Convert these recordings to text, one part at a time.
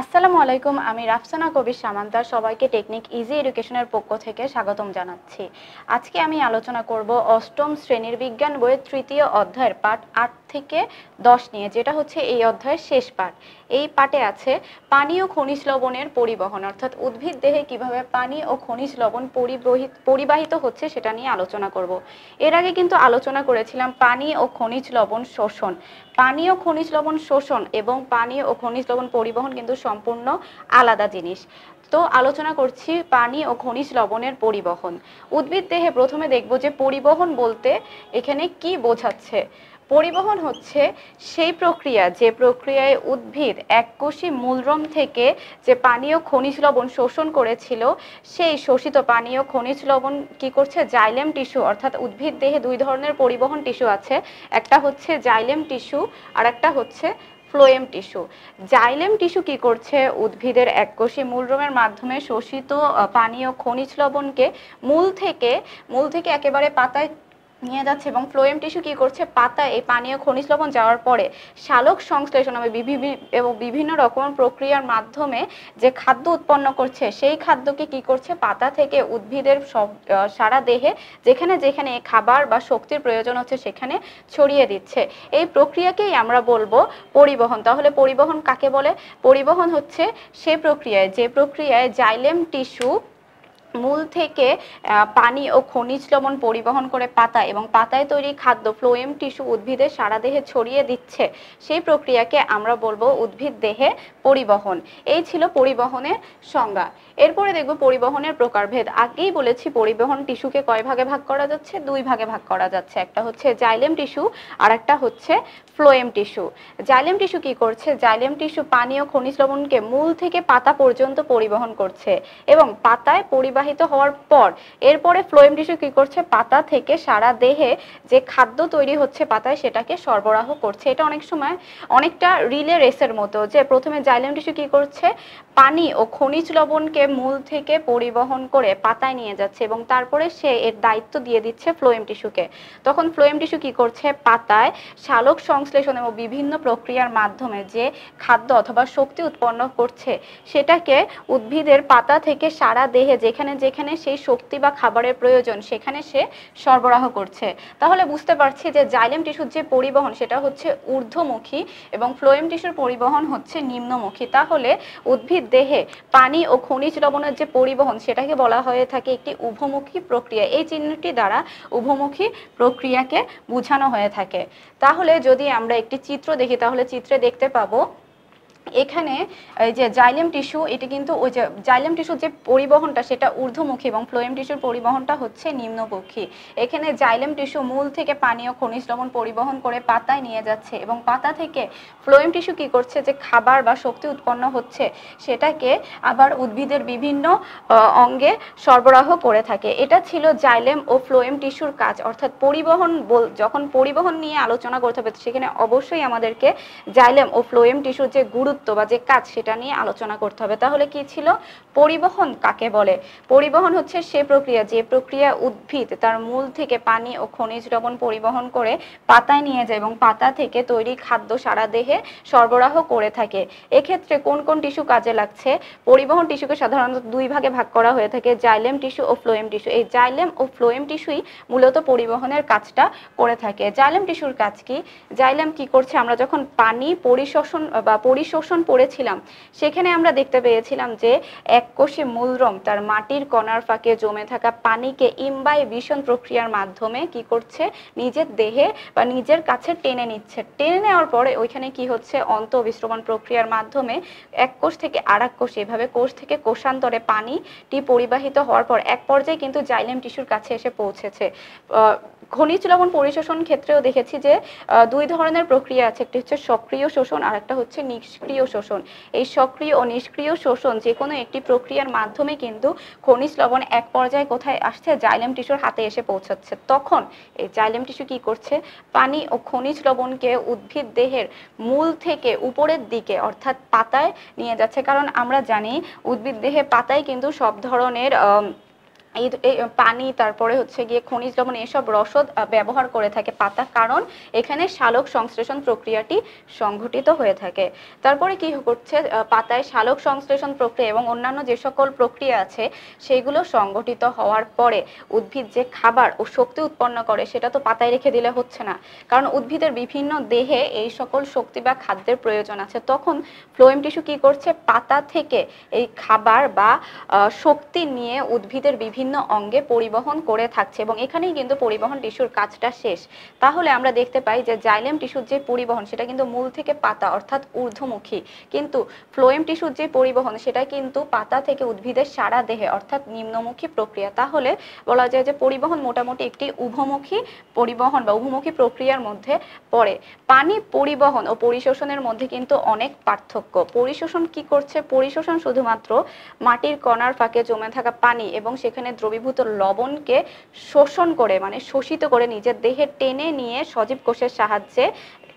আসসালামু আলাইকুম, আমি রাফসানা কবির সামান্তার সবাইকে টেকনিক ইজি এডুকেশনের পক্ষ থেকে স্বাগতম জানাচ্ছি। আজকে আমি আলোচনা করব অষ্টম শ্রেণির বিজ্ঞান বইয়ের তৃতীয় অধ্যায়ের পাঠ আট থেকে দশ নিয়ে, যেটা হচ্ছে এই অধ্যায়ের শেষ পাঠ। এই পাঠে আছে পানি ও খনিজ লবণের পরিবহন, অর্থাৎ উদ্ভিদ দেহে কীভাবে পানি ও খনিজ লবণ পরিবহিত, পরিবাহিত হচ্ছে সেটা নিয়ে আলোচনা করব। এর আগে কিন্তু আলোচনা করেছিলাম পানি ও খনিজ লবণ শোষণ। পানি ও খনিজ লবণ শোষণ এবং পানি ও খনিজ লবণ পরিবহন কিন্তু সম্পূর্ণ আলাদা জিনিস। তো আলোচনা করছি পানি ও খনিজ লবণের পরিবহন। উদ্ভিদ দেহে প্রথমে দেখব যে পরিবহন বলতে এখানে কি বোঝাচ্ছে। পরিবহন হচ্ছে সেই প্রক্রিয়া, যে প্রক্রিয়ায় উদ্ভিদ এককোষী মূলরম থেকে যে পানীয় খনিজ লবণ শোষণ করেছিল, সেই শোষিত পানীয় খনিজ লবণ কি করছে? জাইলেম টিস্যু, অর্থাৎ উদ্ভিদ দেহে দুই ধরনের পরিবহন টিস্যু আছে। একটা হচ্ছে জাইলেম টিস্যু আর একটা হচ্ছে ফ্লোয়েম টিস্যু। জাইলেম টিস্যু কি করছে? উদ্ভিদের এককোষী মূলরোমের মাধ্যমে শোষিত পানীয় খনিজ লবণকে মূল থেকে মূল থেকে একেবারে পাতায় নিয়ে যাচ্ছে এবং ফ্লোয়েম টিস্যু কি করছে? পাতা এই পানীয় খনিজ লবণ যাওয়ার পরে শালক সংশ্লেষণ নামে এবং বিভিন্ন রকম প্রক্রিয়ার মাধ্যমে যে খাদ্য উৎপন্ন করছে, সেই খাদ্যকে কি করছে? পাতা থেকে উদ্ভিদের সব সারা দেহে যেখানে যেখানে খাবার বা শক্তির প্রয়োজন হচ্ছে সেখানে ছড়িয়ে দিচ্ছে। এই প্রক্রিয়াকেই আমরা বলব পরিবহন। তাহলে পরিবহন কাকে বলে? পরিবহন হচ্ছে সে প্রক্রিয়ায়, যে প্রক্রিয়ায় জাইলেম টিস্যু মূল থেকে পানি ও খনিজ লবণ পরিবহন করে পাতা এবং পাতায় তৈরি খাদ্য ফ্লোয়েম টিস্যু উদ্ভিদের সারা দেহে ছড়িয়ে দিচ্ছে। সেই প্রক্রিয়াকে আমরা বলব উদ্ভিদ দেহে পরিবহন। এই ছিল পরিবহনের সংজ্ঞা। এরপরে দেখব পরিবহনের প্রকারভেদ। আগেই বলেছি পরিবহন টিস্যুকে কয় ভাগে ভাগ করা যাচ্ছে? দুই ভাগে ভাগ করা যাচ্ছে। একটা হচ্ছে জাইলেম টিস্যু আর একটা হচ্ছে ফ্লোয়েম টিস্যু। জাইলেম টিস্যু কি করছে? জাইলেম টিস্যু পানি ও খনিজ লবণকে মূল থেকে পাতা পর্যন্ত পরিবহন করছে এবং পাতায় পরিবাহিত হওয়ার পর, এরপরে ফ্লোয়েম টিস্যু কি করছে? পাতা থেকে সারা দেহে যে খাদ্য তৈরি হচ্ছে পাতায়, সেটাকে সরবরাহ করছে। এটা অনেক সময় অনেকটা রিলে রেসের মতো যে প্রথমে জাইলেম টিস্যু কি করছে? পানি ও খনিজ লবণকে মূল থেকে পরিবহন করে পাতায় নিয়ে যাচ্ছে এবং তারপরে সে এর দায়িত্ব দিয়ে দিচ্ছে ফ্লোয়েম টিস্যুকে। তখন ফ্লোয়েম টিস্যু কি করছে? পাতায় শালক সংশ্লেষণ এবং বিভিন্ন প্রক্রিয়ার মাধ্যমে যে খাদ্য অথবা শক্তি উৎপন্ন করছে, সেটাকে উদ্ভিদের পাতা থেকে সারা দেহে যেখানে যেখানে সেই শক্তি বা খাবারের প্রয়োজন, সেখানে সে সরবরাহ করছে। তাহলে বুঝতে পারছি যে জাইলেম টিস্যুর যে পরিবহন, সেটা হচ্ছে ঊর্ধ্বমুখী এবং ফ্লোয়েম টিস্যুর পরিবহন হচ্ছে নিম্নমুখী। তাহলে উদ্ভিদ, দেহে পানি ও খনিজ লবণের যে পরিবহন, সেটাকে বলা হয়ে থাকে একটি উভমুখী প্রক্রিয়া। এই চিহ্নটি দ্বারা উভমুখী প্রক্রিয়াকে বোঝানো হয়ে থাকে। তাহলে যদি আমরা একটি চিত্র দেখি, তাহলে চিত্রে দেখতে পাবো এখানে, এই যে জাইলেম টিস্যু, এটি কিন্তু ওই যে জাইলেম টিস্যুর যে পরিবহনটা, সেটা ঊর্ধ্বমুখী এবং ফ্লোয়েম টিস্যুর পরিবহনটা হচ্ছে নিম্নমুখী। এখানে জাইলেম টিস্যু মূল থেকে পানীয় খনিজ লবণ পরিবহন করে পাতায় নিয়ে যাচ্ছে এবং পাতা থেকে ফ্লোয়েম টিস্যু কি করছে যে খাবার বা শক্তি উৎপন্ন হচ্ছে, সেটাকে আবার উদ্ভিদের বিভিন্ন অঙ্গে সরবরাহ করে থাকে। এটা ছিল জাইলেম ও ফ্লোয়েম টিস্যুর কাজ। অর্থাৎ পরিবহন বল, যখন পরিবহন নিয়ে আলোচনা করতে হবে, সেখানে অবশ্যই আমাদেরকে জাইলেম ও ফ্লোয়েম টিস্যুর যে গুরুত্ব গুরুত্ব বা যে কাজ সেটা নিয়ে আলোচনা করতে হবে। তাহলে কি ছিল? পরিবহন কাকে বলে? পরিবহন হচ্ছে সে প্রক্রিয়া, যে প্রক্রিয়া উদ্ভিদ তার মূল থেকে পানি ও খনিজ লবণ পরিবহন করে পাতায় নিয়ে যায় এবং পাতা থেকে তৈরি খাদ্য সারা দেহে সরবরাহ করে থাকে। এক্ষেত্রে কোন কোন টিস্যু কাজে লাগছে? পরিবহন টিস্যুকে সাধারণত দুই ভাগে ভাগ করা হয়ে থাকে, জাইলেম টিস্যু ও ফ্লোয়েম টিস্যু। এই জাইলেম ও ফ্লোয়েম টিস্যুই মূলত পরিবহনের কাজটা করে থাকে। জাইলেম টিস্যুর কাজ কি? জাইলেম কি করছে? আমরা যখন পানি পরিশোষণ বা পরিশোষণ শোষণ পড়েছিলাম। সেখানে আমরা দেখতে পেয়েছিলাম যে এক কোষে মূলরম তার মাটির কণার ফাঁকে জমে থাকা পানিকে ইম্বাই ভীষণ প্রক্রিয়ার মাধ্যমে কি করছে? নিজের দেহে বা নিজের কাছে টেনে নিচ্ছে। টেনে নেওয়ার পরে ওইখানে কি হচ্ছে? অন্ত বিশ্রমণ প্রক্রিয়ার মাধ্যমে এক কোষ থেকে আর এক কোষ, এভাবে কোষ থেকে কোষান্তরে পানিটি পরিবাহিত হওয়ার পর এক পর্যায়ে কিন্তু জাইলেম টিস্যুর কাছে এসে পৌঁছেছে। খনিজ লবণ পরিশোষণ ক্ষেত্রেও দেখেছি যে দুই ধরনের প্রক্রিয়া আছে। একটি হচ্ছে সক্রিয় শোষণ আর একটা হচ্ছে নিষ্ক্রিয় শোষণ। এই সক্রিয় ও নিষ্ক্রিয় শোষণ যে কোনো একটি প্রক্রিয়ার মাধ্যমে কিন্তু খনিজ লবণ এক পর্যায়ে কোথায় আসছে, জাইলেম টিস্যুর হাতে এসে পৌঁছাচ্ছে। তখন এই জাইলেম টিস্যু কি করছে? পানি ও খনিজ লবণকে উদ্ভিদ দেহের মূল থেকে উপরের দিকে অর্থাৎ পাতায় নিয়ে যাচ্ছে। কারণ আমরা জানি, উদ্ভিদ দেহে পাতায় কিন্তু সব ধরনের এই পানি, তারপরে হচ্ছে গিয়ে খনিজ লবণ, এসব রসদ ব্যবহার করে থাকে পাতা, কারণ এখানে শালক সংশ্লেষণ প্রক্রিয়াটি সংঘটিত হয়ে থাকে। তারপরে কি করছে পাতায় শালক সংশ্লেষণ প্রক্রিয়া এবং অন্যান্য যে সকল প্রক্রিয়া আছে, সেগুলো সংঘটিত হওয়ার পরে উদ্ভিদ যে খাবার ও শক্তি উৎপন্ন করে, সেটা তো পাতায় রেখে দিলে হচ্ছে না। কারণ উদ্ভিদের বিভিন্ন দেহে এই সকল শক্তি বা খাদ্যের প্রয়োজন আছে। তখন ফ্লোয়েম টিস্যু কি করছে? পাতা থেকে এই খাবার বা শক্তি নিয়ে উদ্ভিদের বিভিন্ন অঙ্গে পরিবহন করে থাকছে এবং এখানেই কিন্তু পরিবহন টিস্যুর কাজটা শেষ। তাহলে আমরা দেখতে পাই যে জাইলেম টিস্যুর যে পরিবহন, সেটা কিন্তু মূল থেকে পাতা, অর্থাৎ ঊর্ধ্বমুখী। কিন্তু ফ্লোয়েম টিস্যুর যে পরিবহন, সেটা কিন্তু পাতা থেকে উদ্ভিদের সারা দেহে, অর্থাৎ নিম্নমুখী প্রক্রিয়া। তাহলে বলা যায় যে পরিবহন মোটামুটি একটি উভমুখী পরিবহন বা উভমুখী প্রক্রিয়ার মধ্যে পড়ে। পানি পরিবহন ও পরিশোষণের মধ্যে কিন্তু অনেক পার্থক্য। পরিশোষণ কি করছে? পরিশোষণ শুধুমাত্র মাটির কণার ফাঁকে জমে থাকা পানি এবং সেখানে দ্রবীভূত লবণকে শোষণ করে মানে শোষিত করে নিজের দেহে টেনে নিয়ে সজীব কোষের সাহায্যে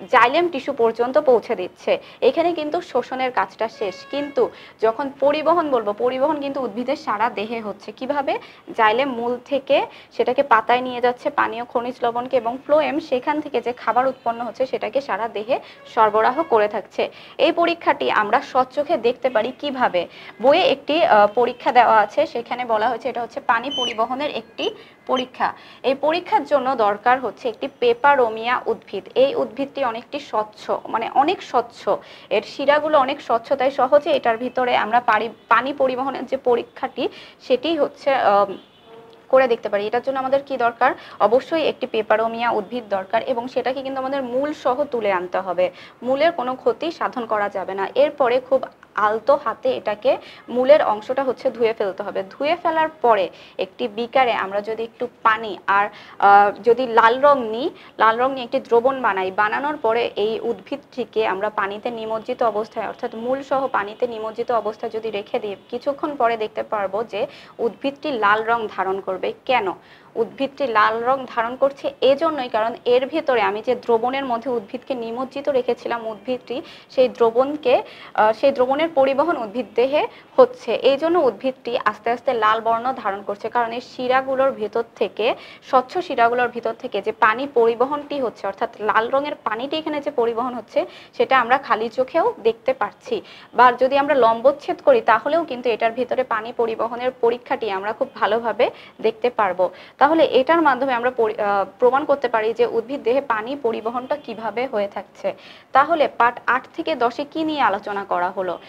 জাইলেম টিস্যু পর্যন্ত পৌঁছে দিচ্ছে। এখানে কিন্তু শোষণের কাজটা শেষ। কিন্তু যখন পরিবহন বলব, পরিবহন কিন্তু উদ্ভিদের সারা দেহে হচ্ছে। কীভাবে? জাইলেম মূল থেকে সেটাকে পাতায় নিয়ে যাচ্ছে, পানীয়, খনিজ লবণকে এবং ফ্লোয়েম সেখান থেকে যে খাবার উৎপন্ন হচ্ছে সেটাকে সারা দেহে সরবরাহ করে থাকছে। এই পরীক্ষাটি আমরা সচোখে দেখতে পারি কীভাবে? বইয়ে একটি পরীক্ষা দেওয়া আছে। সেখানে বলা হয়েছে এটা হচ্ছে পানি পরিবহনের একটি পরীক্ষা। এই পরীক্ষার জন্য দরকার হচ্ছে একটি পেপারোমিয়া উদ্ভিদ। এই উদ্ভিদটি অনেকটি স্বচ্ছ মানে অনেক স্বচ্ছ। এর শিরাগুলো অনেক স্বচ্ছ, তাই সহজে এটার ভিতরে আমরা পানি পরিবহনের যে পরীক্ষাটি, সেটি হচ্ছে করে দেখতে পারি। এটার জন্য আমাদের কি দরকার? অবশ্যই একটি পেপারোমিয়া উদ্ভিদ দরকার এবং সেটাকে কিন্তু আমাদের মূল সহ তুলে আনতে হবে। মূলের কোনো ক্ষতি সাধন করা যাবে না। এরপরে খুব আলতো হাতে এটাকে মূলের অংশটা হচ্ছে ধুয়ে ফেলতে হবে। ধুয়ে ফেলার পরে একটি বিকারে আমরা যদি একটু পানি আর যদি লাল রং নিই, লাল রং নিয়ে একটি দ্রবণ বানাই, বানানোর পরে এই উদ্ভিদটিকে আমরা পানিতে নিমজ্জিত অবস্থায়, অর্থাৎ মূল সহ পানিতে নিমজ্জিত অবস্থায় যদি রেখে দিই কিছুক্ষণ পরে দেখতে পারব যে উদ্ভিদটি লাল রং ধারণ করবে। কেন? উদ্ভিদটি লাল রং ধারণ করছে এজন্যই, কারণ এর ভেতরে আমি যে দ্রবণের মধ্যে উদ্ভিদকে নিমজ্জিত রেখেছিলাম, উদ্ভিদটি সেই দ্রবণকে সেই দ্রবণের পরিবহন উদ্ভিদ দেহে হচ্ছে। এই জন্য উদ্ভিদটি আস্তে আস্তে লাল বর্ণ ধারণ করছে। কারণ এই শিরাগুলোর ভেতর থেকে, স্বচ্ছ শিরাগুলোর ভিতর থেকে যে পানি পরিবহনটি হচ্ছে, অর্থাৎ লাল রঙের পানিটি এখানে যে পরিবহন হচ্ছে, সেটা আমরা খালি চোখেও দেখতে পাচ্ছি। বা যদি আমরা লম্বচ্ছেদ করি, তাহলেও কিন্তু এটার ভিতরে পানি পরিবহনের পরীক্ষাটি আমরা খুব ভালোভাবে দেখতে পারব। তাহলে এটার মাধ্যমে আমরা প্রমাণ করতে পারি যে উদ্ভিদ দেহে পানি পরিবহনটা কীভাবে হয়ে থাকছে। তাহলে পার্ট আট থেকে দশে কি নিয়ে আলোচনা করা হলো?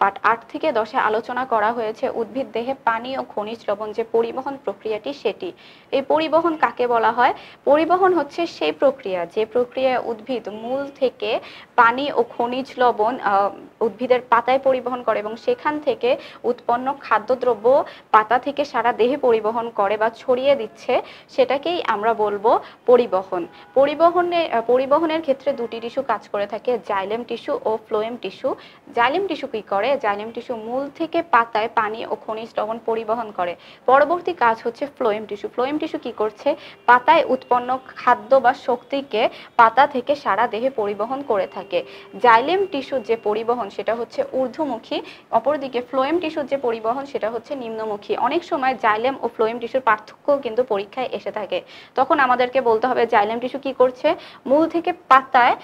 পার্ট আট থেকে দশে আলোচনা করা হয়েছে উদ্ভিদ দেহে পানি ও খনিজ লবণ যে পরিবহন প্রক্রিয়াটি সেটি। এই পরিবহন কাকে বলা হয়? পরিবহন হচ্ছে সেই প্রক্রিয়া যে প্রক্রিয়ায় উদ্ভিদ মূল থেকে পানি ও খনিজ লবণ উদ্ভিদের পাতায় পরিবহন করে এবং সেখান থেকে উৎপন্ন খাদ্যদ্রব্য পাতা থেকে সারা দেহে পরিবহন করে বা ছড়িয়ে দিচ্ছে, সেটাকেই আমরা বলব পরিবহন। পরিবহনে পরিবহনের ক্ষেত্রে দুটি টিস্যু কাজ করে থাকে, জাইলেম টিস্যু ও ফ্লোয়েম টিস্যু। জাইলেম টিস্যু কি করে? জাইলেম টিস্যু মূল থেকে পাতায় পানি ও খনিজ লবণ পরিবহন করে। পরবর্তী কাজ হচ্ছে ফ্লোয়েম টিস্যু। ফ্লোয়েম টিস্যু কি করছে? পাতায় উৎপন্ন খাদ্য বা শক্তিকে পাতা থেকে সারা দেহে পরিবহন করে থাকে। জাইলেম টিস্যুর যে পরিবহন, সেটা হচ্ছে ঊর্ধ্বমুখী। অপরদিকে ফ্লোয়েম টিস্যুর যে পরিবহন, সেটা হচ্ছে নিম্নমুখী। অনেক সময় জাইলেম ও ফ্লোয়েম টিস্যুর পার্থক্য কিন্তু পরীক্ষায় এসে থাকে। তখন আমাদেরকে বলতে হবে, জাইলেম টিস্যু কি করছে? মূল থেকে পাতায়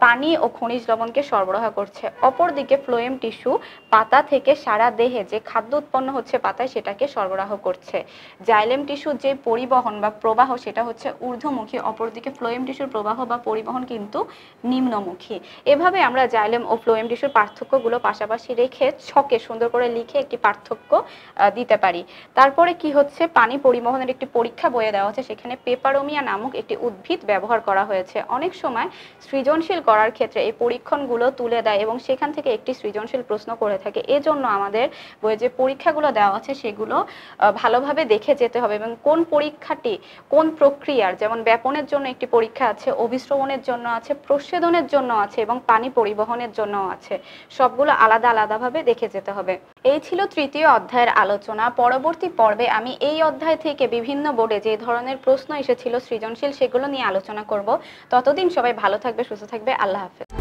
পানি ও খনিজ লবণকে সরবরাহ করছে। অপরদিকে ফ্লোয়েম টিস্যু পাতা থেকে সারা দেহে যে খাদ্য উৎপন্ন হচ্ছে পাতায় সেটাকে সরবরাহ করছে। জাইলেম টিস্যুর যে পরিবহন বা প্রবাহ, সেটা হচ্ছে ঊর্ধ্বমুখী, অপরদিকে ফ্লোয়েম টিস্যুর প্রবাহ বা পরিবহন কিন্তু নিম্নমুখী। এভাবে আমরা জাইলেম ও ফ্লোয়েম টিস্যুর পার্থক্যগুলো পাশাপাশি রেখে ছকে সুন্দর করে লিখে একটি পার্থক্য দিতে পারি। তারপরে কি হচ্ছে? পানি পরিবহনের একটি পরীক্ষা বয়ে দেওয়া হচ্ছে, সেখানে পেপারোমিয়া নামক একটি উদ্ভিদ ব্যবহার করা হয়েছে। অনেক সময় সৃজনশীল করার ক্ষেত্রে এই পরীক্ষণগুলো তুলে দেয় এবং সেখান থেকে একটি সৃজনশীল প্রশ্ন করে থাকে। এজন্য আমাদের বইয়ে যে পরীক্ষাগুলো দেওয়া আছে সেগুলো ভালোভাবে দেখে যেতে হবে এবং কোন পরীক্ষাটি, কোন প্রক্রিয়ার, যেমন ব্যাপনের জন্য একটি পরীক্ষা আছে, অভিশ্রবণের জন্য আছে প্রচ্ছেদনের জন্য আছে এবং পানি পরিবহনের জন্য আছে, সবগুলো আলাদা আলাদাভাবে দেখে যেতে হবে। এই ছিল তৃতীয় অধ্যায়ের আলোচনা। পরবর্তী পর্বে আমি এই অধ্যায় থেকে বিভিন্ন বোর্ডে যে ধরনের প্রশ্ন এসেছিল সৃজনশীল সেগুলো নিয়ে আলোচনা করব। ততদিন সবাই ভালো থাকবে, সুস্থ থাকবে। আল্লাহ হাফেজ।